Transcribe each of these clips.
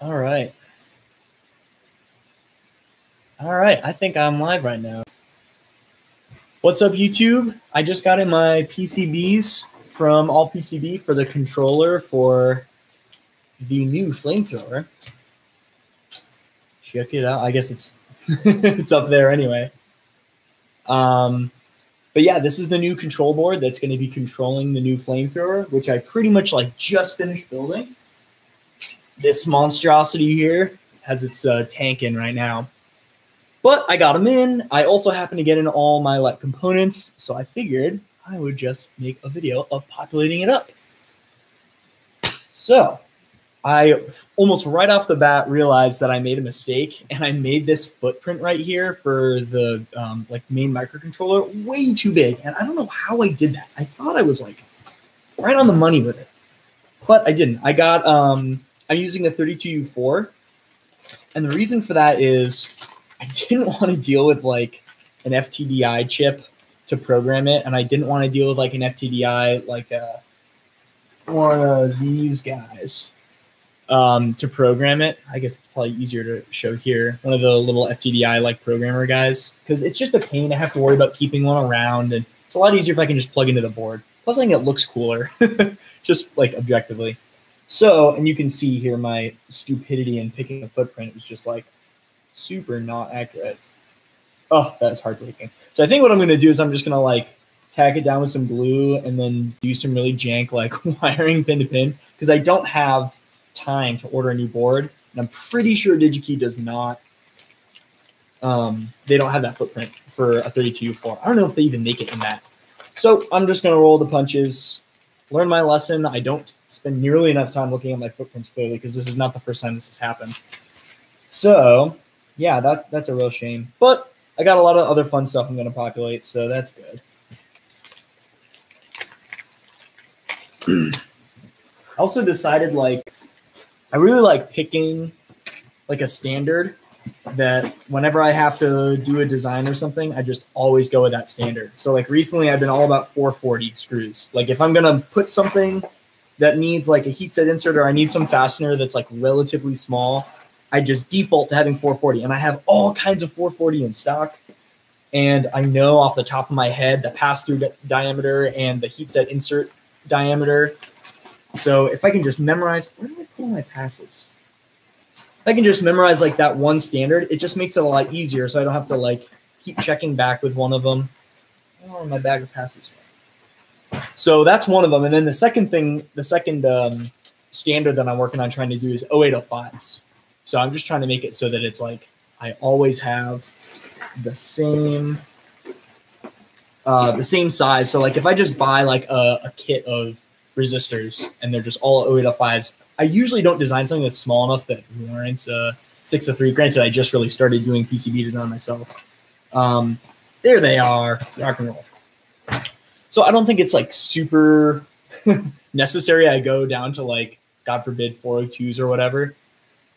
All right. All right. I think I'm live right now. What's up, YouTube? I just got in my PCBs from ALLPCB for the controller for the new flamethrower. Check it out. I guess it's it's up there anyway. Um, but yeah, this is the new control board that's going to be controlling the new flamethrower, which I pretty much like just finished building. This monstrosity here has its uh, tank in right now. But I got them in. I also happen to get in all my like components, so I figured I would just make a video of populating it up. So I almost right off the bat realized that I made a mistake and I made this footprint right here for the um, like main microcontroller way too big. And I don't know how I did that. I thought I was like right on the money with it, but I didn't. I got, um, I'm using a 32U4. And the reason for that is I didn't want to deal with like an FTDI chip to program it. And I didn't want to deal with like an FTDI, like uh, one of these guys um, to program it. I guess it's probably easier to show here. One of the little FTDI like programmer guys, because it's just a pain to have to worry about keeping one around, and it's a lot easier if I can just plug into the board. Plus, I think it looks cooler, just like objectively. So, and you can see here my stupidity in picking a footprint was just like super not accurate. Oh, that's heartbreaking. So I think what I'm going to do is I'm just going to like tack it down with some glue and then do some really jank like wiring pin to pin because I don't have time to order a new board. And I'm pretty sure DigiKey does not. Um, they don't have that footprint for a 32U4. I don't know if they even make it in that. So I'm just going to roll the punches, learn my lesson. I don't spend nearly enough time looking at my footprints clearly because this is not the first time this has happened. So yeah, that's that's a real shame. But I got a lot of other fun stuff I'm going to populate, so that's good. I also decided like I really like picking like a standard that whenever I have to do a design or something, I just always go with that standard. So like recently I've been all about 440 screws. Like if I'm going to put something that needs like a heat set insert or I need some fastener that's like relatively small, I just default to having 440 and I have all kinds of 440 in stock. And I know off the top of my head the pass through di diameter and the heat set insert diameter. So if I can just memorize, where do I put my passives? I can just memorize like that one standard, it just makes it a lot easier. So I don't have to like keep checking back with one of them. Oh, my bag of passes. So that's one of them. And then the second thing, the second um, standard that I'm working on trying to do is 0805s. So I'm just trying to make it so that it's like I always have the same uh, the same size. So like if I just buy like a, a kit of resistors and they're just all 0805s, I usually don't design something that's small enough that warrants a 603. Granted, I just really started doing PCB design myself. Um, there they are, rock and roll. So I don't think it's like super necessary. I go down to like, God forbid, 402s or whatever.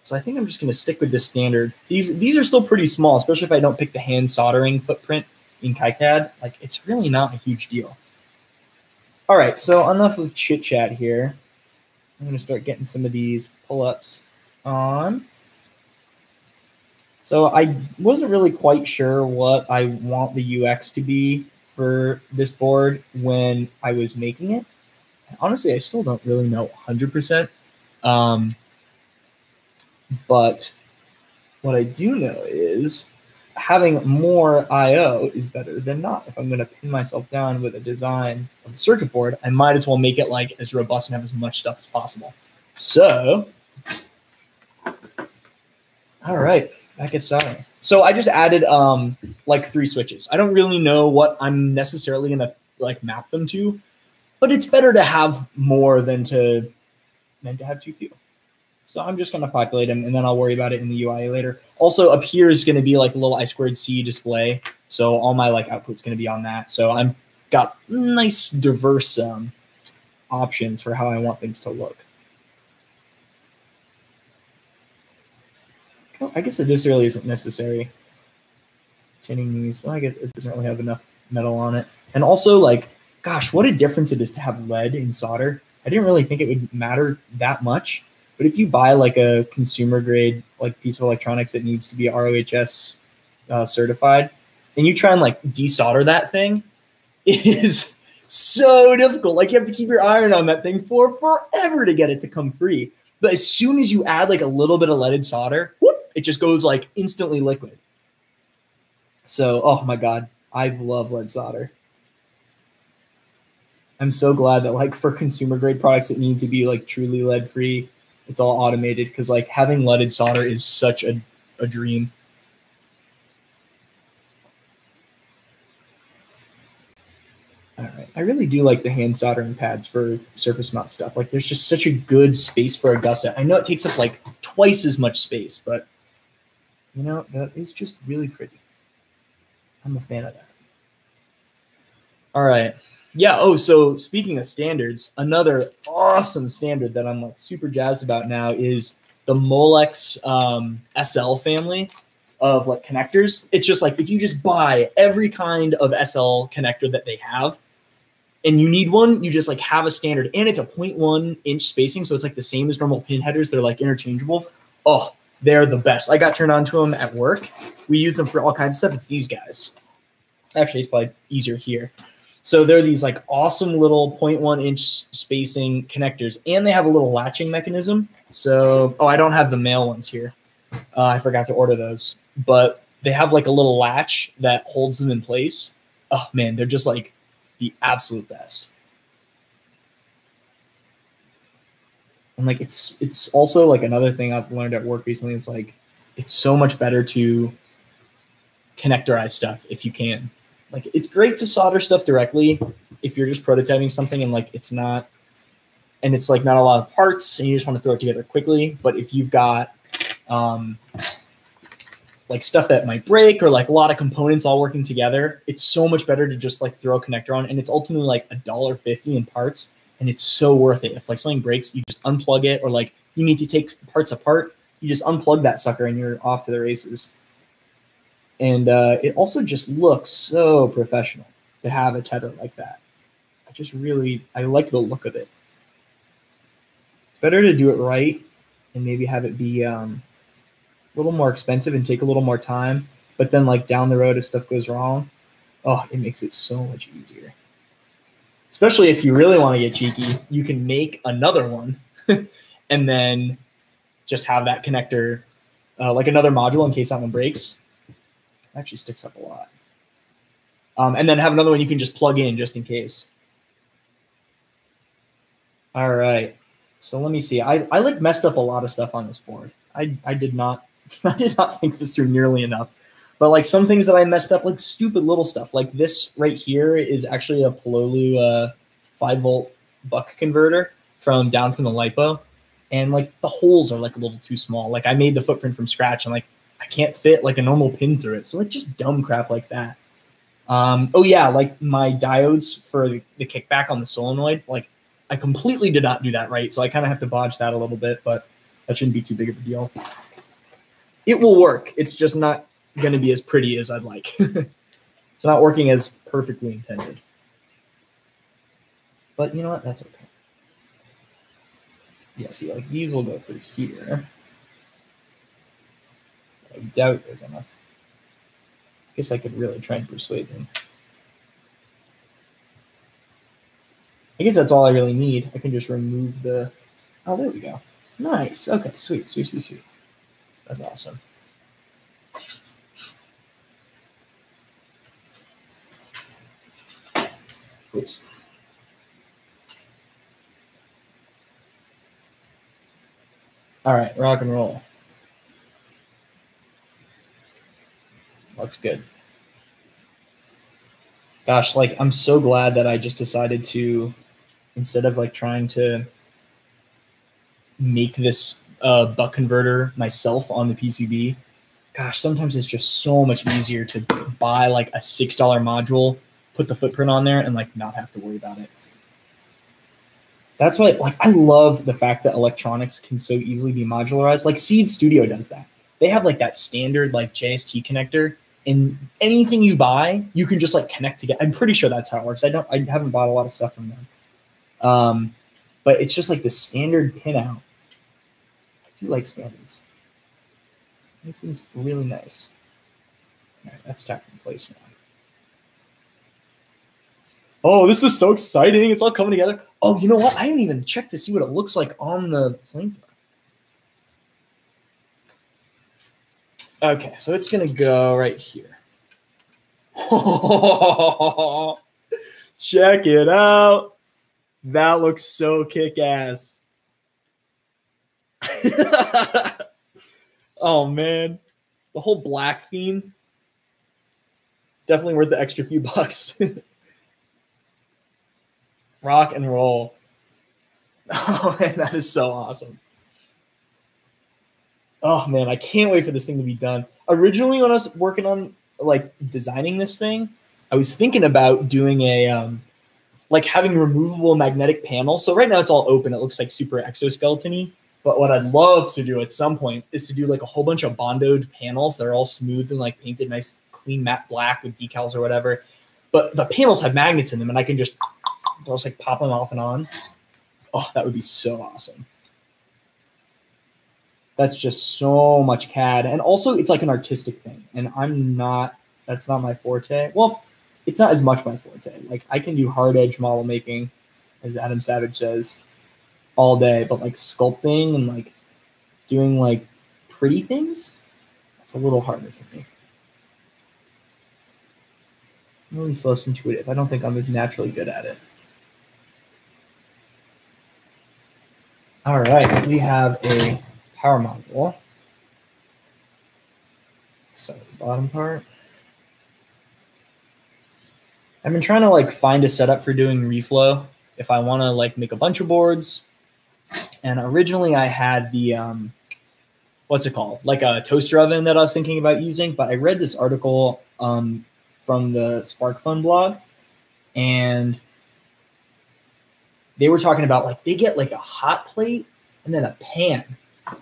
So I think I'm just going to stick with this standard. These these are still pretty small, especially if I don't pick the hand soldering footprint in KiCad. Like it's really not a huge deal. All right, so enough of chit chat here. I'm going to start getting some of these pull-ups on. So I wasn't really quite sure what I want the UX to be for this board when I was making it. Honestly, I still don't really know 100%. Um, but what I do know is having more I/O is better than not. If I'm going to pin myself down with a design of a circuit board, I might as well make it like as robust and have as much stuff as possible. So, all right, back at soldering. So I just added um like three switches. I don't really know what I'm necessarily going to like map them to, but it's better to have more than to than to have too few. So I'm just going to populate them and then I'll worry about it in the UI later. Also up here is going to be like a little I squared C display. So all my like output's going to be on that. So I'm got nice diverse um, options for how I want things to look. I guess this really isn't necessary. Tinning these, well, I guess it doesn't really have enough metal on it. And also like, gosh, what a difference it is to have lead in solder. I didn't really think it would matter that much But if you buy like a consumer grade like piece of electronics that needs to be ROHS uh, certified, and you try and like desolder that thing, it is so difficult. Like you have to keep your iron on that thing for forever to get it to come free. But as soon as you add like a little bit of leaded solder, whoop, it just goes like instantly liquid. So, oh my God, I love lead solder. I'm so glad that like for consumer grade products that need to be like truly lead free, it's all automated because like having leaded solder is such a, a dream. All right. I really do like the hand soldering pads for surface mount stuff. Like there's just such a good space for a gusset. I know it takes up like twice as much space, but you know, that is just really pretty. I'm a fan of that. All right. Yeah. Oh, so speaking of standards, another awesome standard that I'm like super jazzed about now is the Molex um, SL family of like connectors. It's just like if you just buy every kind of SL connector that they have, and you need one, you just like have a standard, and it's a 0.1 inch spacing, so it's like the same as normal pin headers. They're like interchangeable. Oh, they're the best. I got turned on to them at work. We use them for all kinds of stuff. It's these guys. Actually, it's probably easier here. So they're these like awesome little 0.1 inch spacing connectors, and they have a little latching mechanism. So, oh, I don't have the male ones here. Uh, I forgot to order those, but they have like a little latch that holds them in place. Oh man, they're just like the absolute best. And like it's it's also like another thing I've learned at work recently is like it's so much better to connectorize stuff if you can. Like it's great to solder stuff directly if you're just prototyping something and like it's not and it's like not a lot of parts and you just want to throw it together quickly. But if you've got um, like stuff that might break or like a lot of components all working together, it's so much better to just like throw a connector on. And it's ultimately like a dollar fifty in parts, and it's so worth it. If like something breaks, you just unplug it, or like you need to take parts apart, you just unplug that sucker and you're off to the races. And uh, it also just looks so professional to have a tether like that. I just really I like the look of it. It's better to do it right and maybe have it be um, a little more expensive and take a little more time. But then, like down the road, if stuff goes wrong, oh, it makes it so much easier. Especially if you really want to get cheeky, you can make another one and then just have that connector, uh, like another module in case one breaks. Actually sticks up a lot. Um, and then have another one you can just plug in just in case. All right. So let me see. I, I like messed up a lot of stuff on this board. I, I did not I did not think this through nearly enough. But like some things that I messed up, like stupid little stuff, like this right here is actually a Pololu uh, five volt buck converter from down from the lipo, and like the holes are like a little too small. Like I made the footprint from scratch, and like I can't fit like a normal pin through it. So like just dumb crap like that. Um, oh yeah, like my diodes for the, the kickback on the solenoid, like I completely did not do that right. So I kind of have to bodge that a little bit, but that shouldn't be too big of a deal it will work. It's just not going to be as pretty as I'd like. it's not working as perfectly intended. But you know what? That's okay. Yeah, see, like these will go through here. I doubt they're gonna. I guess I could really try and persuade them. I guess that's all I really need. I can just remove the. Oh, there we go. Nice. Okay, sweet, sweet, sweet, sweet. That's awesome. Oops. All right, rock and roll. Looks good. Gosh, like I'm so glad that I just decided to instead of like trying to make this uh, buck converter myself on the PCB. Gosh, sometimes it's just so much easier to buy like a six dollar module, put the footprint on there, and like not have to worry about it. That's why, like, I love the fact that electronics can so easily be modularized. Like Seeed Studio does that. They have like that standard like JST connector, and anything you buy, you can just like connect together. I'm pretty sure that's how it works. I don't, I haven't bought a lot of stuff from them, um, but it's just like the standard pinout I do like standards. Everything's really nice. All right, that's tacked in place now. Oh, this is so exciting. It's all coming together. Oh, you know what? I didn't even check to see what it looks like on the flamethrower. Okay, so it's going to go right here. Check it out. That looks so kick ass. oh, man. The whole black theme. Definitely worth the extra few bucks. Rock and roll. Oh, man, that is so awesome. Oh, man, I can't wait for this thing to be done. Originally, when I was working on like designing this thing, I was thinking about doing a um, like having removable magnetic panels. So right now it's all open. It looks like super exoskeletony. But what I'd love to do at some point is to do like a whole bunch of bondoed panels that are all smooth and like painted nice, clean matte black with decals or whatever. But the panels have magnets in them, and I can just just like pop them off and on. Oh, that would be so awesome. That's just so much CAD. And also it's like an artistic thing. And I'm not that's not my forte. Well, it's not as much my forte. Like I can do hard edge model making, as Adam Savage says, all day, but like sculpting and like doing like pretty things, that's a little harder for me. At least less intuitive. I don't think I'm as naturally good at it. All right, we have a power module. So bottom part. I've been trying to like find a setup for doing reflow if I want to like make a bunch of boards. And originally I had the um, what's it called? Like a toaster oven that I was thinking about using, but I read this article um, from the SparkFun blog and they were talking about like they get like a hot plate and then a pan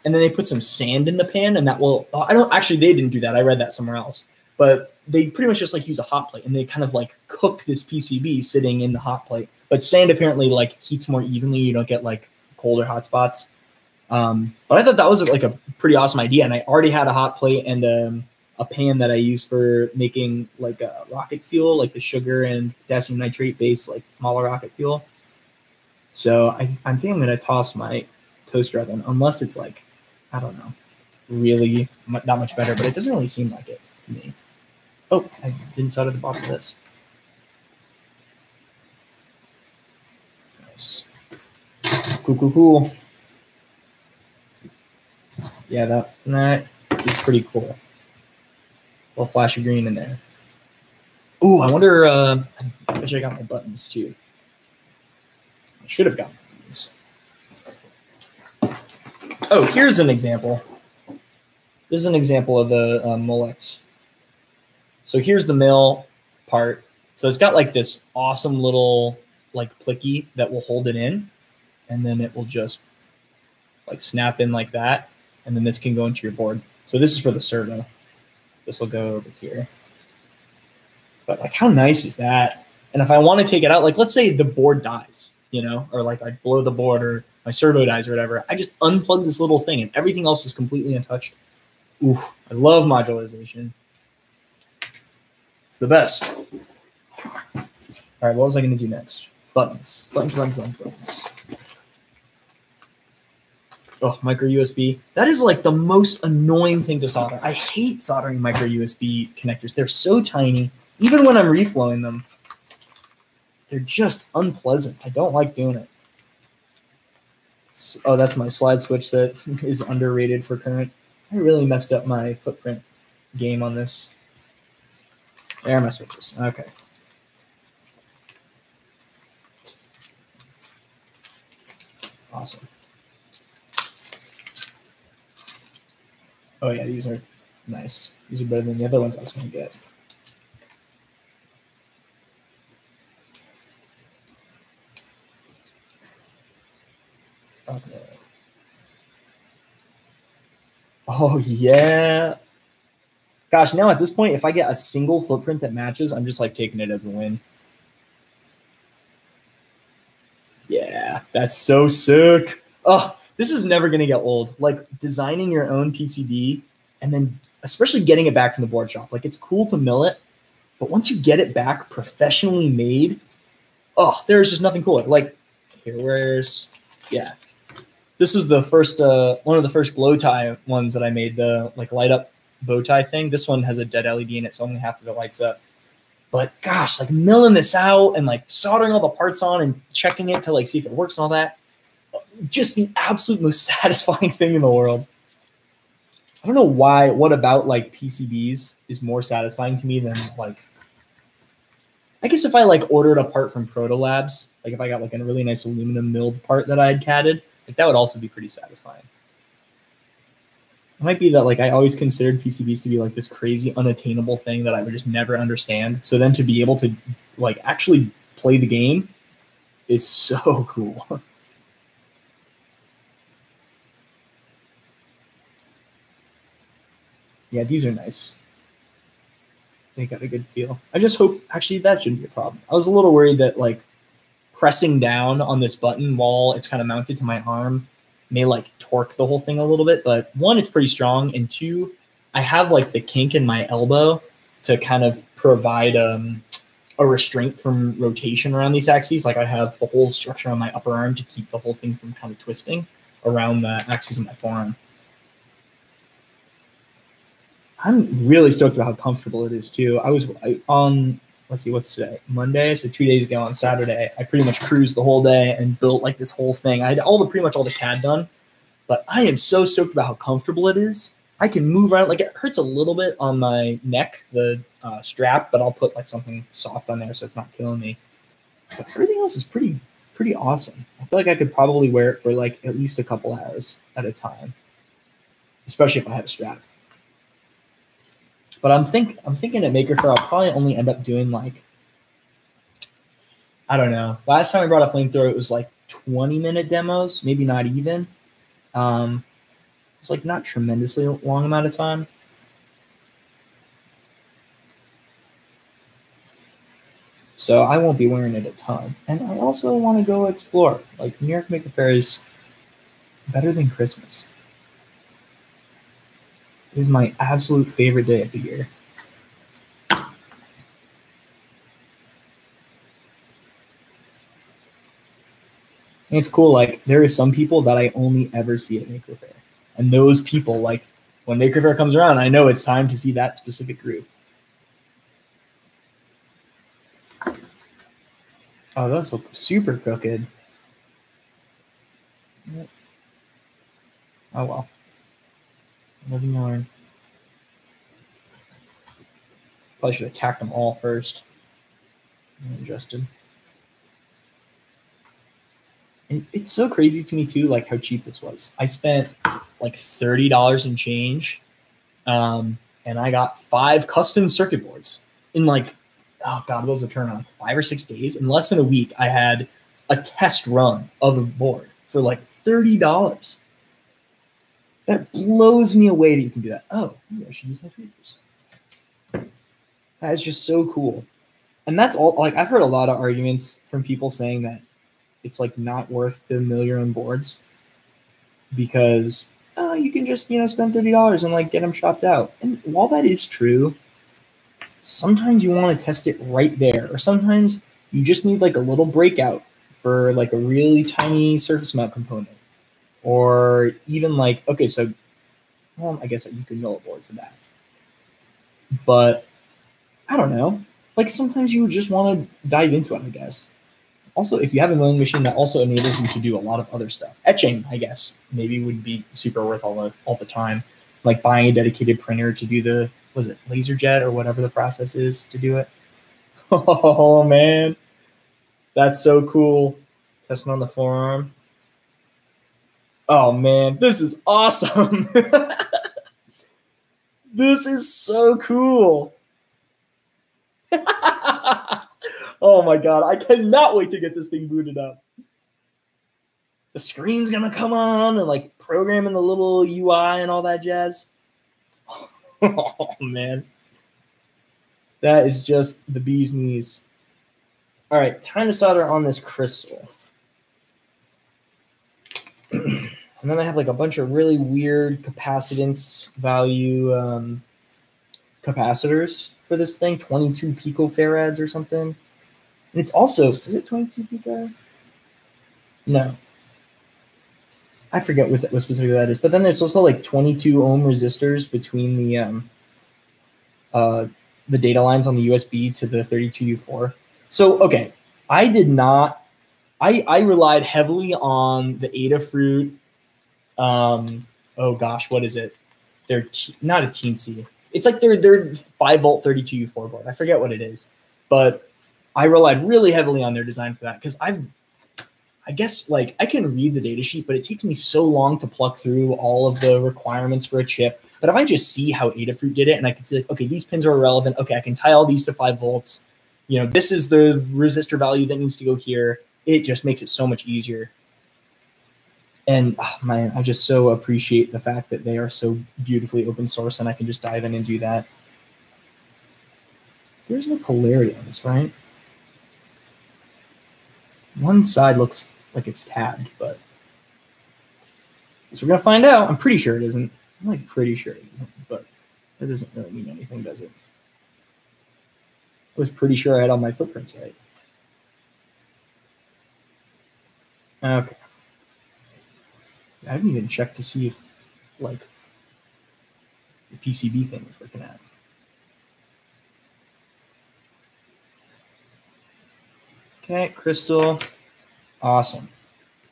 and then they put some sand in the pan and that will i don't actually they didn't do that. I read that somewhere else. But they pretty much just like use a hot plate and they kind of like cook this pcb sitting in the hot plate. But sand apparently like heats more evenly. You don't get like cold or hot spots. Um, but i thought that was like a pretty awesome idea and i already had a hot plate and um, a pan that i use for making like a rocket fuel like the sugar and potassium nitrate based like model rocket fuel. So I, i'm thinking i'm to toss my toaster oven unless it's like I don't know, really not much better. But it doesn't really seem like it to me. Oh, I didn't solder the bottom of this. Nice. Cool, cool, cool. Yeah, that that is pretty cool. A little flash of green in there. Ooh, I wonder. Uh, I bet I got my buttons too. I should have gotten buttons. Oh, here's an example. This is an example of the uh, Molex. So here's the mill part. So it's got like this awesome little like plicky that will hold it in, and then it will just like snap in like that, and then this can go into your board. So this is for the servo. This will go over here. But like, how nice is that? And if I want to take it out, like let's say the board dies, you know, or like I blow the board or my servo dies or whatever, I just unplug this little thing and everything else is completely untouched. Ooh, I love modularization. It's the best. All right, what was I going to do next? Buttons, buttons, buttons, buttons, buttons. Oh, micro USB. That is like the most annoying thing to solder. I hate soldering micro USB connectors. They're so tiny. Even when I'm reflowing them, they're just unpleasant. I don't like doing it. Oh, that's my slide switch that is underrated for current. I really messed up my footprint game on this. There are my switches. Okay. Awesome. Oh yeah, these are nice. These are better than the other ones I was going to get. Okay. Oh yeah. Gosh, now at this point, if I get a single footprint that matches, I'm just like taking it as a win. Yeah, that's so sick. Oh, this is never going to get old. Like designing your own PCB and then especially getting it back from the board shop. Like it's cool to mill it, but once you get it back professionally made, oh, there's just nothing cooler. Like here, where's yeah. This is the first uh one of the first glow tie ones that I made, the like light up bow tie thing. This one has a dead LED in it, so only half of it lights up. But gosh, like milling this out and like soldering all the parts on and checking it to like see if it works and all that just the absolute most satisfying thing in the world. I don't know why. What about like PCBs is more satisfying to me than like. I guess if I like ordered a part from Proto Labs, like if I got like a really nice aluminum milled part that I had catted, like that would also be pretty satisfying. It might be that like I always considered PCBs to be like this crazy unattainable thing that I would just never understand. So then to be able to like actually play the game is so cool. Yeah, these are nice. They got a good feel. I just hope actually that shouldn't be a problem. I was a little worried that like pressing down on this button while it's kind of mounted to my arm may like torque the whole thing a little bit, but one, it's pretty strong, and two, I have like the kink in my elbow to kind of provide um, a restraint from rotation around these axes. Like I have the whole structure on my upper arm to keep the whole thing from kind of twisting around the axes of my forearm. I'm really stoked about how comfortable it is too. I was I, on let's see what's today Monday, so two days ago on Saturday, I pretty much cruised the whole day and built like this whole thing. I had all the pretty much all the CAD done, but I am so stoked about how comfortable it is. I can move around like it hurts a little bit on my neck, the uh, strap, but I'll put like something soft on there so it's not killing me. But everything else is pretty pretty awesome. I feel like I could probably wear it for like at least a couple hours at a time, especially if I had a strap. But I'm think I'm thinking at Maker Faire I'll probably only end up doing like I don't know. Last time I brought a flamethrower, it was like 20 minute demos, maybe not even. Um, it's like not tremendously long amount of time. So I won't be wearing it a ton. And I also want to go explore. Like New York Maker Faire is better than Christmas is my absolute favorite day of the year. And it's cool. Like there are some people that I only ever see at Maker Faire, and those people, like when Maker Faire comes around, I know it's time to see that specific group. Oh, those look super crooked. Oh well. Living yarn. Probably should attack them all first. Adjusted. And it's so crazy to me too, like how cheap this was. I spent like thirty dollars in change, um, and I got five custom circuit boards in like, oh god, what was the turn on? Like five or six days. In less than a week, I had a test run of a board for like thirty dollars. That blows me away that you can do that. Oh, I should use my tweezers. That is just so cool. And that's all like I've heard a lot of arguments from people saying that it's like not worth to mill your own boards because uh, you can just you know spend thirty dollars and like get them shopped out. And while that is true, sometimes you want to test it right there, or sometimes you just need like a little breakout for like a really tiny surface mount component or even like okay, so well, I guess you could mill a board for that. But I don't know. Like sometimes you just want to dive into it, I guess. Also, if you have a milling machine that also enables you to do a lot of other stuff, etching, I guess, maybe would be super worth all the all the time. Like buying a dedicated printer to do the was it laser jet or whatever the process is to do it. Oh man, that's so cool. Testing on the forearm. Oh man, this is awesome. this is so cool. oh my god, I cannot wait to get this thing booted up. The screen's gonna come on and like programming the little UI and all that jazz. oh man. That is just the bee's knees. All right, time to solder on this crystal. And then I have like a bunch of really weird capacitance value um, capacitors for this thing, 22 picofarads or something. And it's also, is it 22 pico? No. I forget what, what specifically that is. But then there's also like 22 ohm resistors between the um, uh, the data lines on the USB to the 32U4. So, okay, I did not, I, I relied heavily on the Adafruit, um, oh gosh, what is it? They're not a teensy. It's like their their 5 volt 32U4 board. I forget what it is, but I relied really heavily on their design for that because I've I guess like I can read the data sheet, but it takes me so long to pluck through all of the requirements for a chip. But if I just see how Adafruit did it and I can see like, okay, these pins are irrelevant. Okay, I can tie all these to five volts. You know, this is the resistor value that needs to go here. It just makes it so much easier. And oh, man, I just so appreciate the fact that they are so beautifully open source and I can just dive in and do that. There's no polarity on this, right? One side looks like it's tabbed, but so we're gonna find out. I'm pretty sure it isn't. I'm like pretty sure it isn't, but that doesn't really mean anything, does it? I was pretty sure I had all my footprints right. Okay. I haven't even checked to see if like the PCB thing was working out. Okay, crystal. Awesome.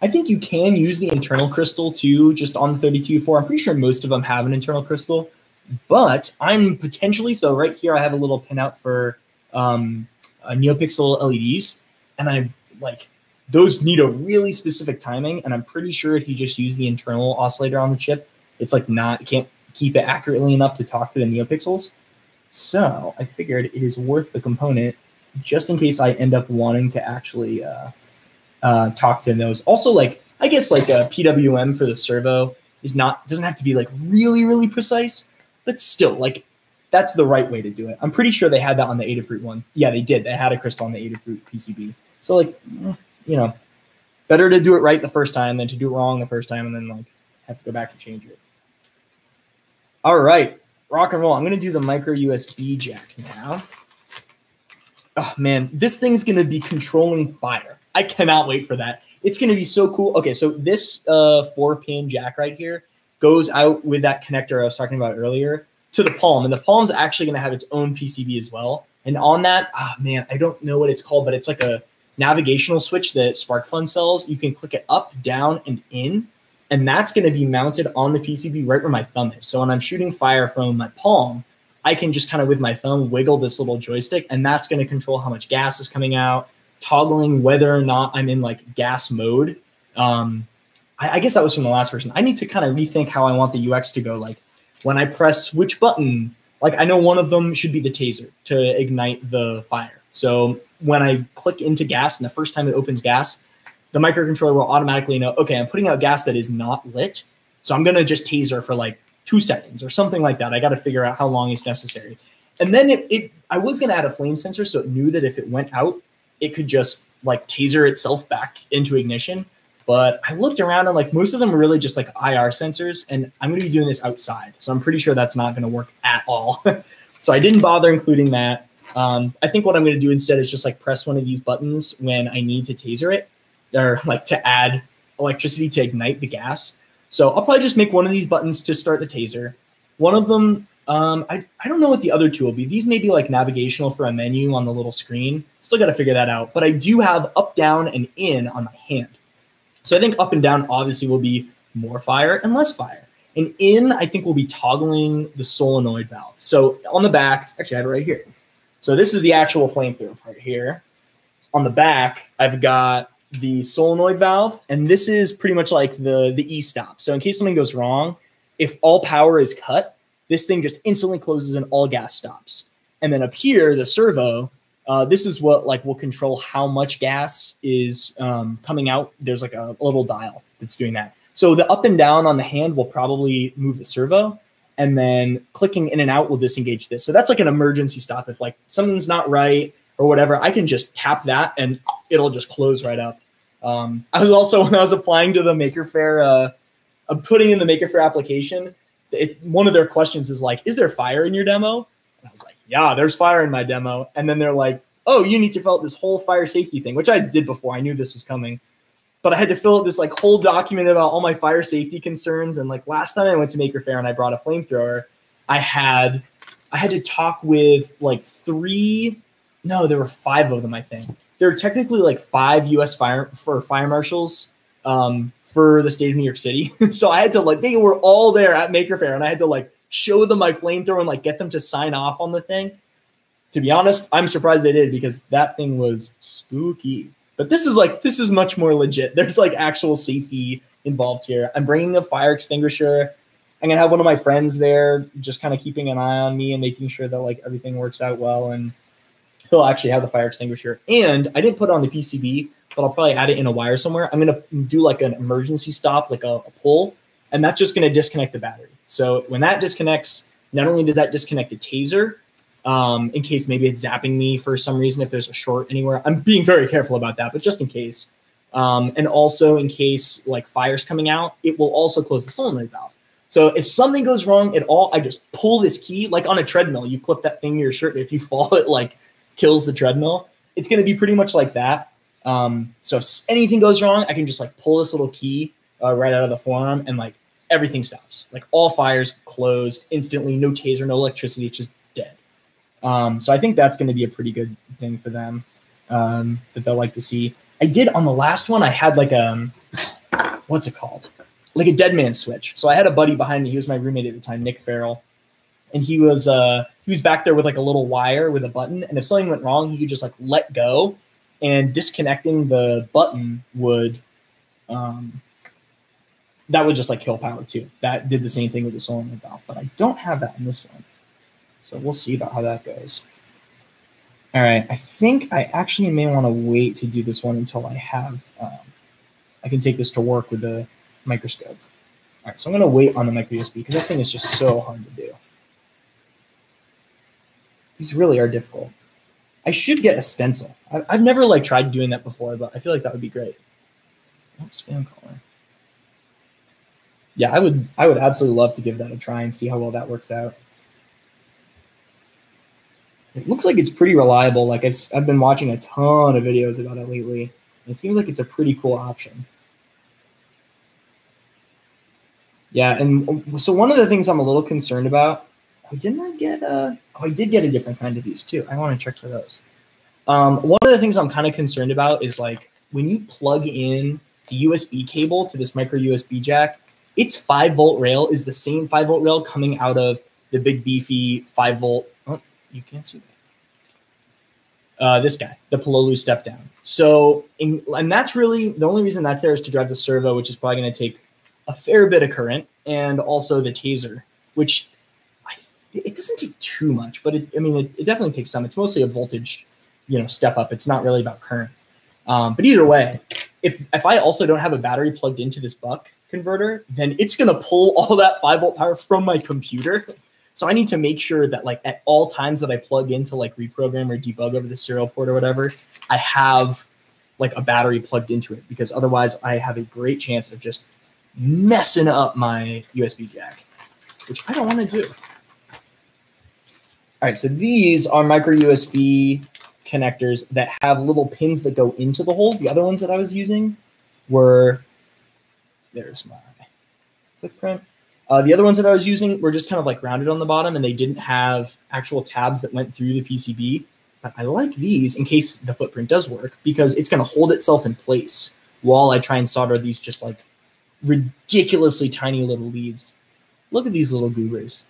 I think you can use the internal crystal too, just on the 32 I'm pretty sure most of them have an internal crystal, but I'm potentially so right here. I have a little pinout for um, uh, NeoPixel LEDs, and I like those need a really specific timing. And I'm pretty sure if you just use the internal oscillator on the chip, it's like not can't keep it accurately enough to talk to the NeoPixels. So I figured it is worth the component just in case I end up wanting to actually uh, uh, talk to those. Also, like I guess like a PWM for the servo is not doesn't have to be like really really precise, but still like that's the right way to do it. I'm pretty sure they had that on the Adafruit one. Yeah, they did. They had a crystal on the Adafruit PCB. So like, eh, you know, better to do it right the first time than to do it wrong the first time and then like have to go back and change it. All right, rock and roll. I'm gonna do the micro USB jack now oh man, this thing's gonna be controlling fire. I cannot wait for that. It's gonna be so cool. Okay, so this uh, four pin jack right here goes out with that connector I was talking about earlier to the palm, and the palm's actually gonna have its own PCB as well. And on that, oh man, I don't know what it's called, but it's like a navigational switch that SparkFun sells. You can click it up, down, and in, and that's going to be mounted on the PCB right where my thumb is. So when I'm shooting fire from my palm, I can just kind of with my thumb wiggle this little joystick, and that's going to control how much gas is coming out, toggling whether or not I'm in like gas mode. Um, I, I guess that was from the last version. I need to kind of rethink how I want the UX to go. Like when I press which button, like I know one of them should be the taser to ignite the fire. So when I click into gas and the first time it opens gas, the microcontroller will automatically know, okay, I'm putting out gas that is not lit. So I'm going to just taser for like two seconds or something like that. I got to figure out how long is necessary. And then it, it I was going to add a flame sensor so it knew that if it went out, it could just like taser itself back into ignition. But I looked around and like most of them are really just like IR sensors, and I'm going to be doing this outside, so I'm pretty sure that's not going to work at all. so I didn't bother including that. Um, I think what I'm going to do instead is just like press one of these buttons when I need to taser it, or like to add electricity to ignite the gas. So I'll probably just make one of these buttons to start the taser. One of them, um, I, I don't know what the other two will be. These may be like navigational for a menu on the little screen. Still got to figure that out. But I do have up, down, and in on my hand. So I think up and down obviously will be more fire and less fire. And in, I think we'll be toggling the solenoid valve. So on the back, actually I have it right here. So this is the actual flamethrower part here. On the back, I've got the solenoid valve, and this is pretty much like the the e stop. So in case something goes wrong, if all power is cut, this thing just instantly closes and all gas stops. And then up here, the servo, uh, this is what like will control how much gas is um, coming out. There's like a little dial that's doing that. So the up and down on the hand will probably move the servo, and then clicking in and out will disengage this. So that's like an emergency stop. If like something's not right or whatever, I can just tap that and it'll just close right up. Um, I was also when I was applying to the Maker Faire uh, I'm putting in the Maker Faire application. It, one of their questions is like, "Is there fire in your demo?" And I was like, "Yeah, there's fire in my demo." And then they're like, "Oh, you need to fill out this whole fire safety thing," which I did before. I knew this was coming, but I had to fill out this like whole document about all my fire safety concerns. And like last time I went to Maker Faire and I brought a flamethrower, I had I had to talk with like three, no, there were five of them. I think there are technically like five U.S. fire for fire marshals um, for the state of New York City. so I had to like they were all there at Maker Faire, and I had to like show them my flamethrower and like get them to sign off on the thing. To be honest, I'm surprised they did because that thing was spooky. But this is like this is much more legit. There's like actual safety involved here. I'm bringing a fire extinguisher. I'm gonna have one of my friends there, just kind of keeping an eye on me and making sure that like everything works out well. And he'll actually have the fire extinguisher. And I didn't put it on the PCB, but I'll probably add it in a wire somewhere. I'm gonna do like an emergency stop, like a, a pull, and that's just gonna disconnect the battery. So when that disconnects, not only does that disconnect the taser, um, in case maybe it's zapping me for some reason if there's a short anywhere. I'm being very careful about that, but just in case. Um, and also in case like fire's coming out, it will also close the solenoid valve. So if something goes wrong at all, I just pull this key like on a treadmill. You clip that thing in your shirt. If you fall, it like kills the treadmill. It's going to be pretty much like that. Um, so if anything goes wrong, I can just like pull this little key uh, right out of the forearm and like everything stops. Like all fires close instantly, no taser, no electricity. It's just. Um, so I think that's going to be a pretty good thing for them um, that they'll like to see. I did on the last one. I had like a um, what's it called? Like a dead man switch. So I had a buddy behind me. He was my roommate at the time, Nick Farrell, and he was uh, he was back there with like a little wire with a button. And if something went wrong, he could just like let go, and disconnecting the button would um, that would just like kill power too. That did the same thing with the solenoid valve, but I don't have that in this one. So we'll see about how that goes. All right, I think I actually may want to wait to do this one until I have, um, I can take this to work with the microscope. All right, so I'm going to wait on the micro USB because that thing is just so hard to do. These really are difficult. I should get a stencil. I've never like tried doing that before, but I feel like that would be great. Oh, spam caller. Yeah, I would. I would absolutely love to give that a try and see how well that works out it looks like it's pretty reliable. Like it's, I've been watching a ton of videos about it lately. It seems like it's a pretty cool option. Yeah, and so one of the things I'm a little concerned about, oh, didn't I get a, oh, I did get a different kind of these too. I want to check for those. Um, one of the things I'm kind of concerned about is like when you plug in the USB cable to this micro USB jack, its five volt rail is the same five volt rail coming out of the big beefy five volt you can't see that. Uh, this guy, the Pololu step down. So, in, and that's really the only reason that's there is to drive the servo, which is probably going to take a fair bit of current, and also the taser, which I, it doesn't take too much, but it, I mean, it, it, definitely takes some. It's mostly a voltage, you know, step up. It's not really about current. Um, but either way, if if I also don't have a battery plugged into this buck converter, then it's going to pull all that five volt power from my computer so I need to make sure that like at all times that I plug into like reprogram or debug over the serial port or whatever, I have like a battery plugged into it because otherwise I have a great chance of just messing up my USB jack, which I don't want to do. All right, so these are micro USB connectors that have little pins that go into the holes. The other ones that I was using were, there's my footprint. Uh, the other ones that I was using were just kind of like rounded on the bottom and they didn't have actual tabs that went through the PCB. But I like these in case the footprint does work because it's going to hold itself in place while I try and solder these just like ridiculously tiny little leads. Look at these little goobers.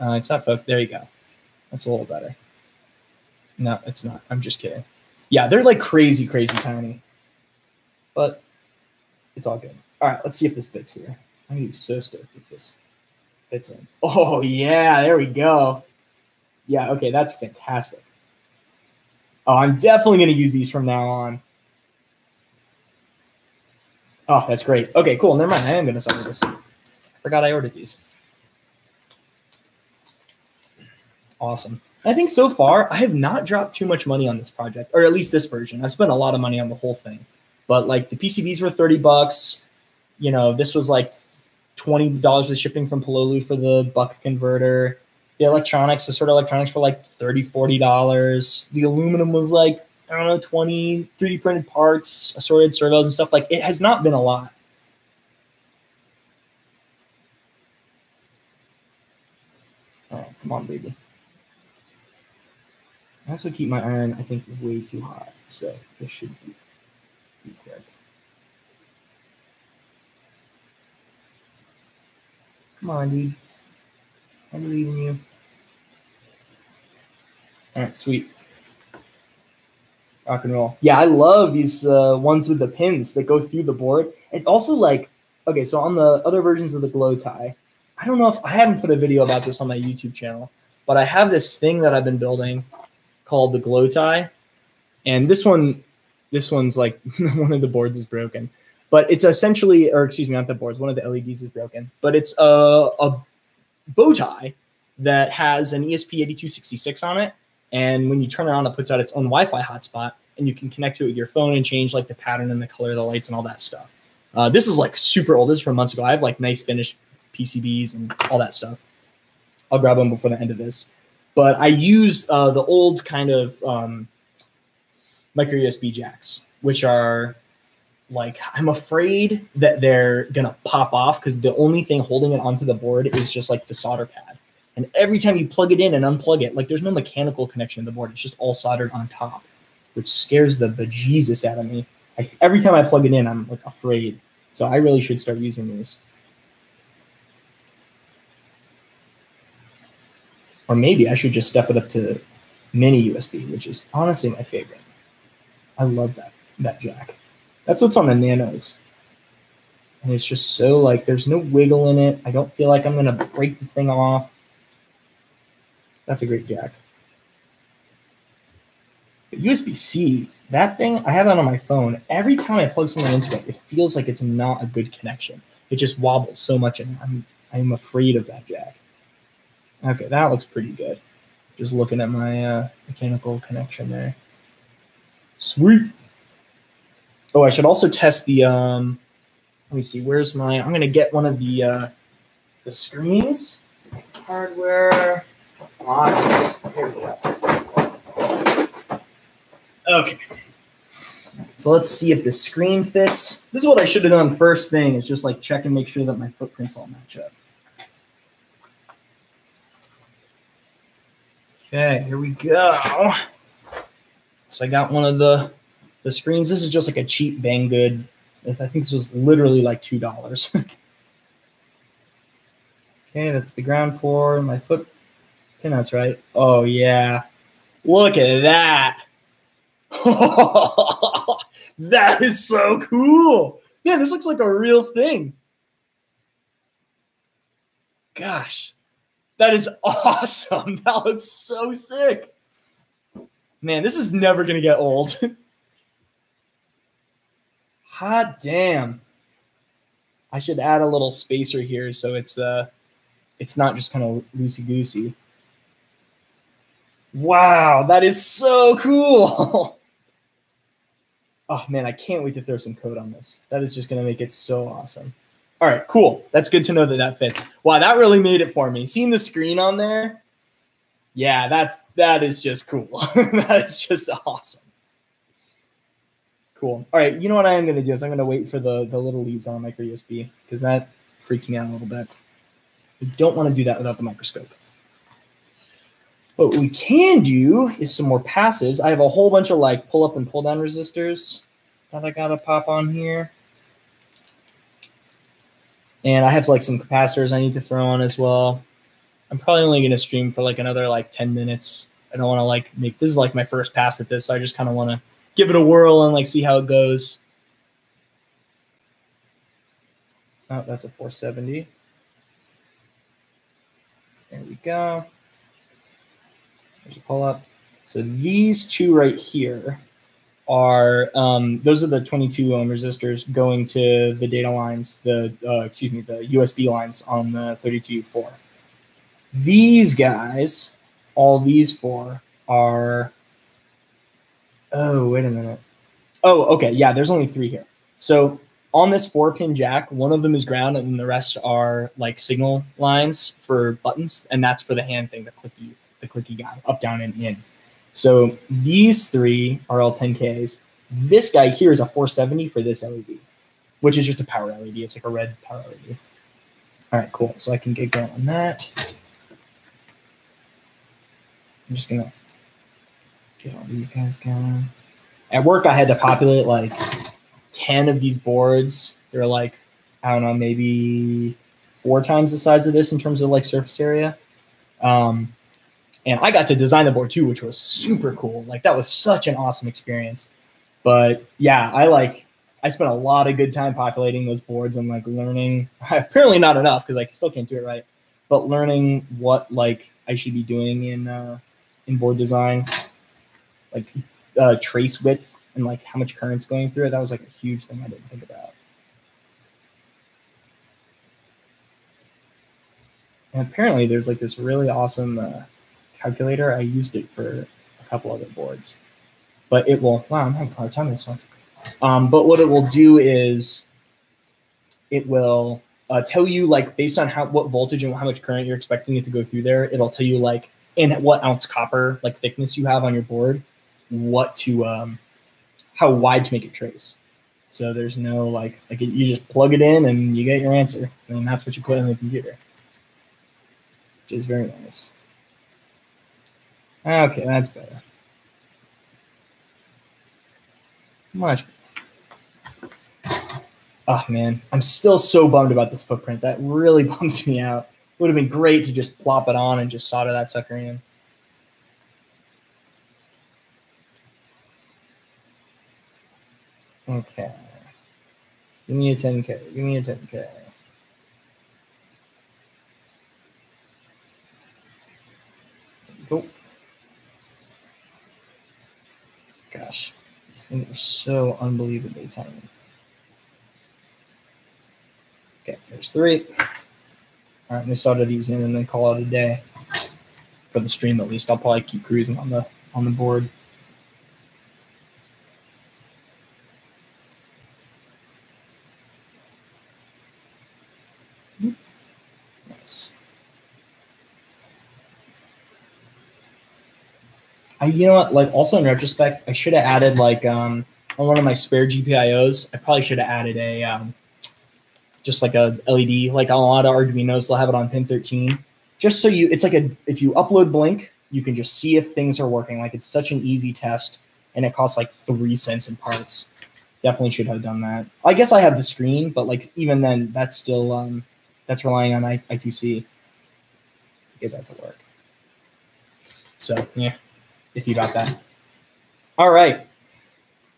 Uh, it's not focused. There you go. That's a little better. No, it's not. I'm just kidding. Yeah, they're like crazy, crazy tiny. But it's all good. All right, let's see if this fits here. I'm gonna be so stoked if this fits in. Oh yeah, there we go. Yeah, okay, that's fantastic. Oh, I'm definitely gonna use these from now on. Oh, that's great. Okay, cool. Never mind. I am gonna solder this. I forgot I ordered these. Awesome. I think so far I have not dropped too much money on this project, or at least this version. I've spent a lot of money on the whole thing, but like the PCBs were 30 bucks. you know, this was like twenty dollars with shipping from Pololu for the buck converter. The electronics, the sort of electronics for like 30 dollars. The aluminum was like I don't know, 20 3D printed parts, assorted servos and stuff. Like it has not been a lot. Oh, come on, baby. I also keep my iron, I think, way too hot, so this should be too quick. Come on, dude. I believe in you. All right, sweet. Rock and roll. Yeah, I love these uh, ones with the pins that go through the board. And also, like, okay, so on the other versions of the glow tie, I don't know if I haven't put a video about this on my YouTube channel, but I have this thing that I've been building called the glow tie. And this one, this one's like one of the boards is broken, but it's essentially, or excuse me, not the boards, one of the LEDs is broken, but it's a, a bow tie that has an ESP8266 on it. And when you turn it on, it puts out its own Wi-Fi hotspot and you can connect to it with your phone and change like the pattern and the color of the lights and all that stuff. Uh, this is like super old. This is from months ago. I have like nice finished PCBs and all that stuff. I'll grab them before the end of this. But I used uh, the old kind of um, micro USB jacks, which are like I'm afraid that they're gonna pop off because the only thing holding it onto the board is just like the solder pad. And every time you plug it in and unplug it, like there's no mechanical connection to the board. It's just all soldered on top, which scares the bejesus out of me. I, every time I plug it in, I'm like afraid. So I really should start using these. Or maybe I should just step it up to mini USB, which is honestly my favorite. I love that that jack. That's what's on the nanos. And it's just so like there's no wiggle in it. I don't feel like I'm gonna break the thing off. That's a great jack. But USB-C, that thing, I have that on my phone. Every time I plug something into it, it feels like it's not a good connection. It just wobbles so much, and I'm I'm afraid of that jack. Okay, that looks pretty good. Just looking at my uh, mechanical connection there. Sweet. Oh, I should also test the. Um, let me see. Where's my? I'm gonna get one of the uh, the screens. Hardware. Modules. Here we go. Okay. So let's see if the screen fits. This is what I should have done first thing is just like check and make sure that my footprints all match up. Okay, here we go. So I got one of the the screens. This is just like a cheap Banggood. I think this was literally like two dollars. okay, that's the ground pour. My foot pinouts, right? Oh yeah. Look at that. that is so cool. Yeah, this looks like a real thing. Gosh. That is awesome. That looks so sick. Man, this is never going to get old. Hot damn. I should add a little spacer here so it's uh it's not just kind of loosey goosey. Wow, that is so cool. oh man, I can't wait to throw some code on this. That is just to make it so awesome. All right, cool. That's good to know that that fits. Wow, that really made it for me. Seeing the screen on there, yeah, that's that is just cool. that is just awesome. Cool. All right, you know what I am going to do is I'm going to wait for the the little leads on micro USB because that freaks me out a little bit. We don't want to do that without the microscope. What we can do is some more passives. I have a whole bunch of like pull up and pull down resistors that I got to pop on here. And I have like some capacitors I need to throw on as well. I'm probably only going to stream for like another like 10 minutes. I don't want to like make this is like my first pass at this. So I just kind of want to give it a whirl and like see how it goes. Oh, that's a 470. There we go. There's a pull up. So these two right here are um, those are the 22 ohm resistors going to the data lines, the uh, excuse me, the USB lines on the 32U4. These guys, all these four are. Oh, wait a minute. Oh, okay. Yeah, there's only three here. So on this four pin jack, one of them is ground and the rest are like signal lines for buttons, and that's for the hand thing, the clicky, the clicky guy, up, down, and in. So these three are all 10Ks. This guy here is a 470 for this LED, which is just a power LED. It's like a red power LED. All right, cool. So I can get going on that. I'm just gonna get all these guys going. At work, I had to populate like 10 of these boards. They're like, I don't know, maybe four times the size of this in terms of like surface area. Um, and I got to design the board too, which was super cool. Like that was such an awesome experience. But yeah, I like I spent a lot of good time populating those boards and like learning. Apparently not enough because I still can't do it right. But learning what like I should be doing in uh, in board design, like uh, trace width and like how much current's going through it. That was like a huge thing I didn't think about. And apparently, there's like this really awesome uh, calculator. I used it for a couple other boards, but it will. Wow, I'm having a hard time this one. Um, but what it will do is it will uh, tell you like based on how what voltage and how much current you're expecting it to go through there. It'll tell you like in what ounce copper like thickness you have on your board, what to um, how wide to make it trace. So there's no like like you just plug it in and you get your answer, and that's what you put in the computer, which is very nice. Okay, that's better. Much. Oh man, I'm still so bummed about this footprint. That really bums me out. It would have been great to just plop it on and just solder that sucker in. Okay. Give me a 10K. Give me a 10K. Go. Gosh, these things are so unbelievably tiny. Okay, there's three. All right, let me solder these in and then call it a day for the stream at least. I'll probably keep cruising on the on the board. I, you know what? Like, also in retrospect, I should have added like um on one of my spare GPIOs. I probably should have added a um just like a LED. Like on a lot of Arduinos, they'll have it on pin 13, just so you. It's like a if you upload Blink, you can just see if things are working. Like it's such an easy test, and it costs like three cents in parts. Definitely should have done that. I guess I have the screen, but like even then, that's still um that's relying on I- I2C to get that to work. So yeah if you got that. All right.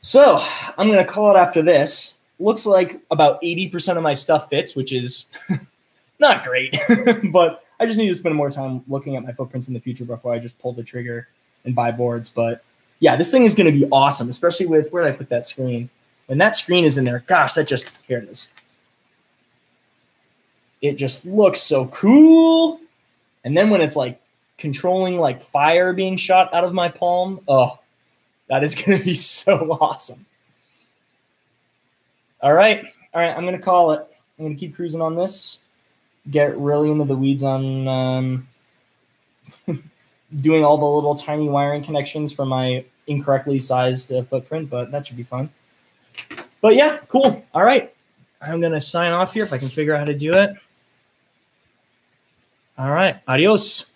So I'm going to call it after this. Looks like about 80% of my stuff fits, which is not great, but I just need to spend more time looking at my footprints in the future before I just pull the trigger and buy boards. But yeah, this thing is going to be awesome, especially with where did I put that screen? When that screen is in there, gosh, that just, here it is. It just looks so cool. And then when it's like controlling like fire being shot out of my palm. Oh, that is going to be so awesome. All right. All right. I'm going to call it. I'm going to keep cruising on this. Get really into the weeds on um, doing all the little tiny wiring connections for my incorrectly sized uh, footprint, but that should be fun. But yeah, cool. All right. I'm going to sign off here if I can figure out how to do it. All right. Adios.